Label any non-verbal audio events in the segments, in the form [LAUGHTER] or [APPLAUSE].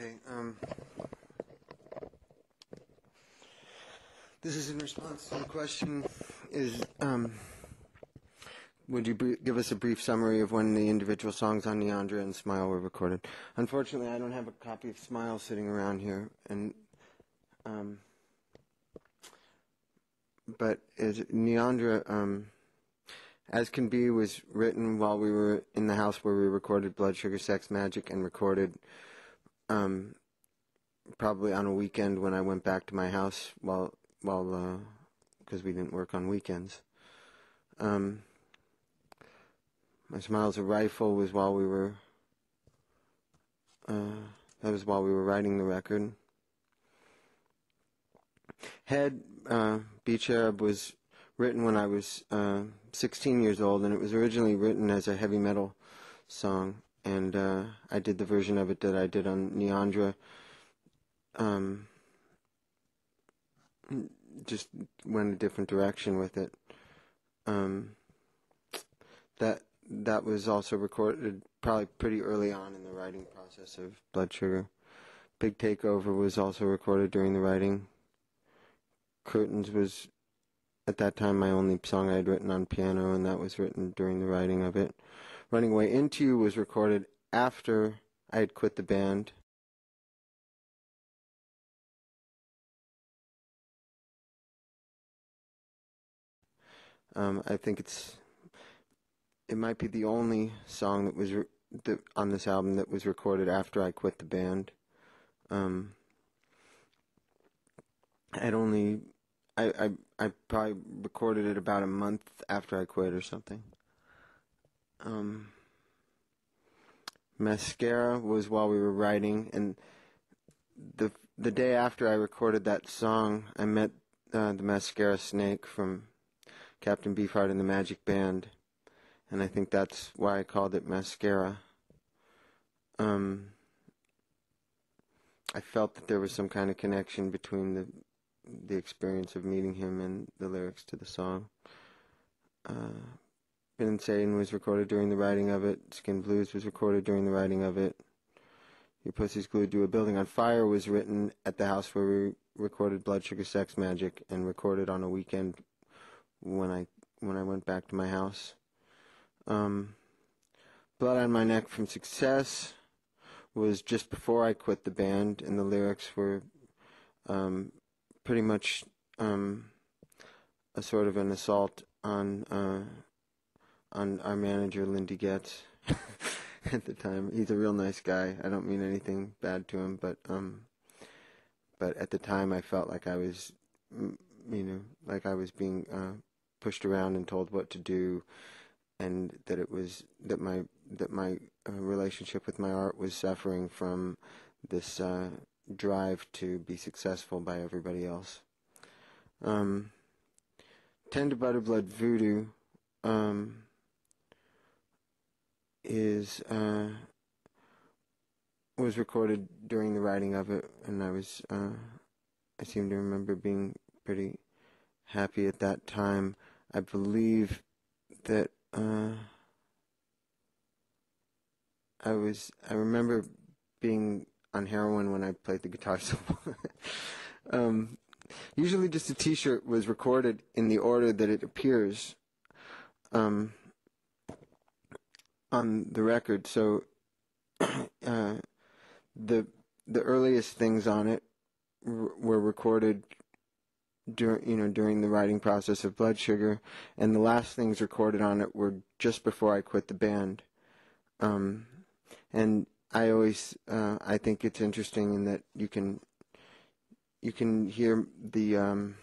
Okay. Um, this is in response to the question: Is um, would you br- give us a brief summary of when the individual songs on Niandra and Smile were recorded? Unfortunately, I don't have a copy of Smile sitting around here, and um, but is Niandra, um, as can be, was written while we were in the house where we recorded Blood Sugar Sex Magik and recorded um, probably on a weekend when I went back to my house while while because uh, we didn't work on weekends. Um, my Smile Is a Rifle was while we were uh, that was while we were writing the record. Head uh, Beach Arab was written when I was uh, 16 years old, and it was originally written as a heavy metal song and uh, I did the version of it that I did on Niandra. Um, just went a different direction with it. Um, that that was also recorded probably pretty early on in the writing process of Blood Sugar. Big Takeover was also recorded during the writing. Curtains was at that time my only song I had written on piano, and that was written during the writing of it. Running Away Into You was recorded after I had quit the band. Um, I think it's it might be the only song that was re- on this album that was recorded after I quit the band. Um, I'd only I, I I probably recorded it about a month after I quit or something. Um, mascara was while we were writing, and the the day after I recorded that song, I met uh, the mascara snake from Captain Beefheart and the Magic Band, and I think that's why I called it mascara. Um, I felt that there was some kind of connection between the the experience of meeting him and the lyrics to the song. Uh, Been Insane was recorded during the writing of it. Skin Blues was recorded during the writing of it. Your Pussy's Glued to a Building on Fire was written at the house where we recorded Blood Sugar Sex Magik and recorded on a weekend when I when I went back to my house. Um, Blood on My Neck from Success was just before I quit the band, and the lyrics were um, pretty much um, a sort of an assault on uh, on our manager Lindy Goetz [LAUGHS] at the time. He's a real nice guy. I don't mean anything bad to him, but um, but at the time I felt like I was, you know, like I was being uh, pushed around and told what to do, and that it was that my that my uh, relationship with my art was suffering from this uh, drive to be successful by everybody else. Um, Tender Butterblood Voodoo um, is uh, was recorded during the writing of it, and I was uh, I seem to remember being pretty happy at that time. I believe that uh, I was I remember being on heroin when I played the guitar [LAUGHS] solo. um, usually, just a T-shirt was recorded in the order that it appears um, on the record. So [CLEARS THROAT] uh, the the earliest things on it r- were recorded during you know during the writing process of Blood Sugar, and the last things recorded on it were just before I quit the band. Um, and I always uh, I think it's interesting in that you can you can hear the um,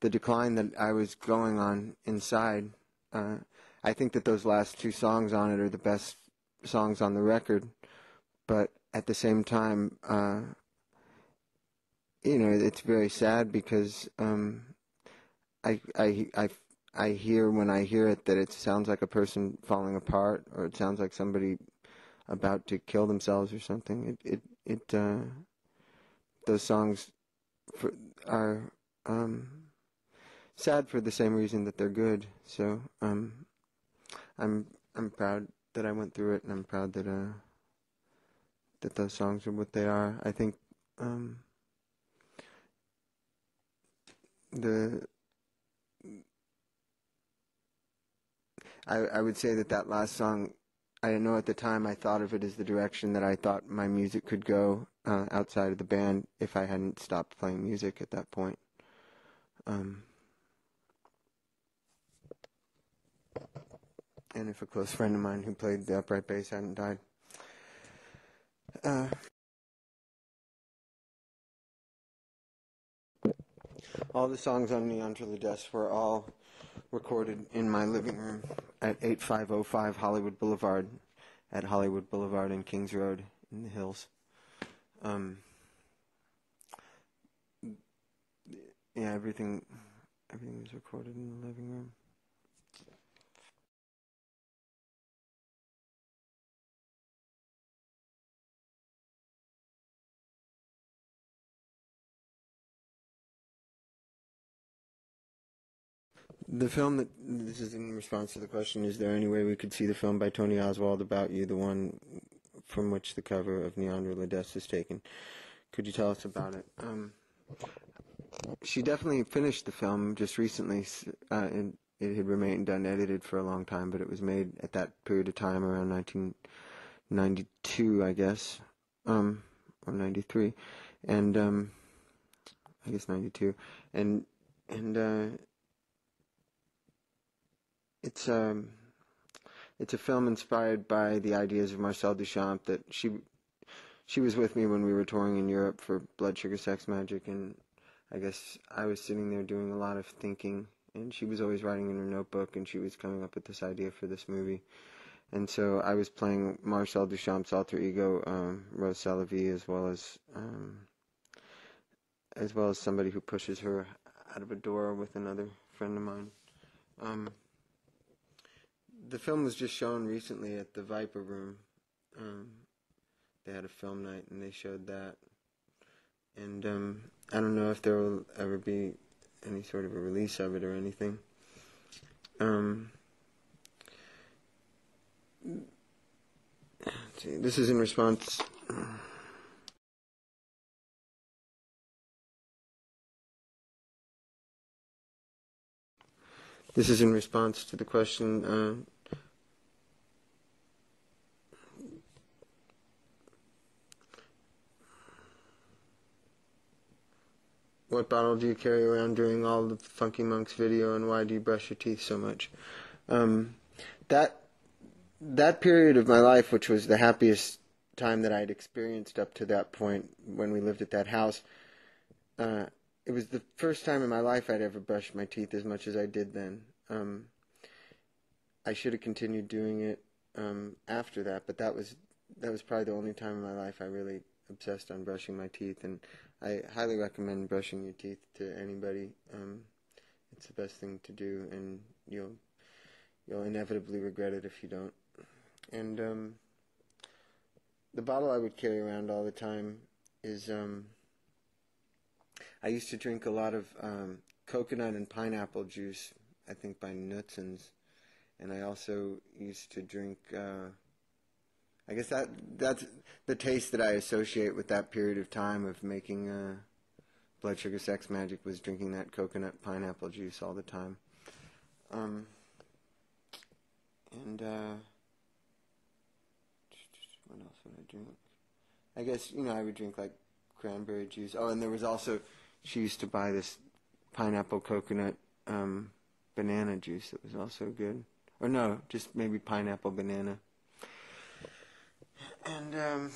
the decline that I was going on inside. Uh, I think that those last two songs on it are the best songs on the record, but at the same time, uh, you know, it's very sad because um, I, I, I, I hear when I hear it that it sounds like a person falling apart, or it sounds like somebody about to kill themselves or something. It, it, it uh, those songs for, are um, sad for the same reason that they're good. So um, I'm, I'm proud that I went through it, and I'm proud that uh, that those songs are what they are. I think um, the I, I would say that that last song, I didn't know at the time I thought of it as the direction that I thought my music could go uh, outside of the band if I hadn't stopped playing music at that point. Um, and if a close friend of mine who played the upright bass hadn't died. Uh, all the songs on Niandra Lades were all recorded in my living room at 8505 Hollywood Boulevard, at Hollywood Boulevard and Kings Road in the hills. Um, yeah, everything, everything was recorded in the living room. The film that this is in response to the question: Is there any way we could see the film by Toni Oswald about you, the one from which the cover of Niandra Lades is taken? Could you tell us about it? Um, she definitely finished the film just recently, uh, and it had remained unedited for a long time, but it was made at that period of time around 1992, I guess, um, or 93, and um, I guess 92, and and. Uh, it's um, it's a film inspired by the ideas of Marcel Duchamp that she she was with me when we were touring in Europe for Blood Sugar Sex Magik, and I guess I was sitting there doing a lot of thinking and she was always writing in her notebook and she was coming up with this idea for this movie. And so I was playing Marcel Duchamp's alter ego, um, Rrose Sélavy, as well as um, as well as somebody who pushes her out of a door with another friend of mine. Um, the film was just shown recently at the Viper Room. Um, they had a film night and they showed that. And um, I don't know if there will ever be any sort of a release of it or anything. Um, see, this is in response. This is in response to the question uh, What bottle do you carry around during all the Funky Monks video, and why do you brush your teeth so much? Um, that that period of my life, which was the happiest time that I'd experienced up to that point when we lived at that house, uh, it was the first time in my life I'd ever brushed my teeth as much as I did then. Um, I should have continued doing it um, after that, but that was that was probably the only time in my life I really obsessed on brushing my teeth, and I highly recommend brushing your teeth to anybody. Um, it's the best thing to do, and you'll you'll inevitably regret it if you don't. And um, the bottle I would carry around all the time is um, I used to drink a lot of um, coconut and pineapple juice. I think by Knudsen's, and I also used to drink. Uh, I guess that that's the taste that I associate with that period of time of making uh, Blood Sugar Sex Magik was drinking that coconut pineapple juice all the time. Um, and uh, what else would I drink? I guess you know I would drink like cranberry juice. Oh, and there was also she used to buy this pineapple coconut um, banana juice that was also good. Or no, just maybe pineapple banana. And um,